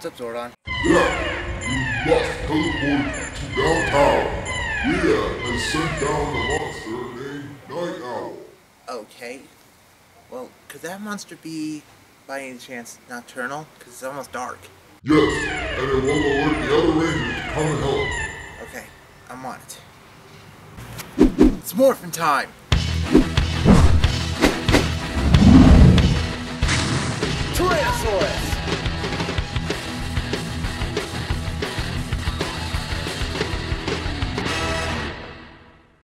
What's up, Zordon? Yeah, you must teleport to downtown. Rita has sent down the monster named Night Owl. Okay. Well, could that monster be, by any chance, nocturnal? Because it's almost dark. Yes, and it will alert the other rangers to come and help. Okay, I'm on it. It's morphin' time!